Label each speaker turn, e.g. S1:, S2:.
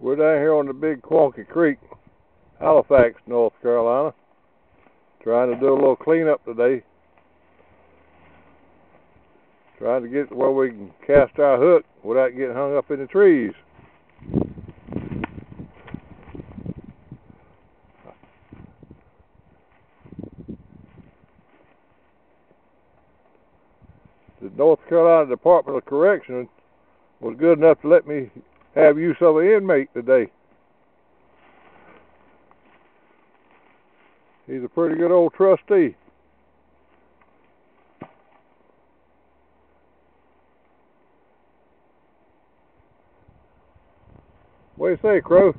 S1: We're down here on the big Quankey Creek, Halifax, North Carolina. Trying to do a little cleanup today. Trying to get where we can cast our hook without getting hung up in the trees. The North Carolina Department of Correction was good enough to let me have use of an inmate today. He's a pretty good old trustee. What do you say, Crow?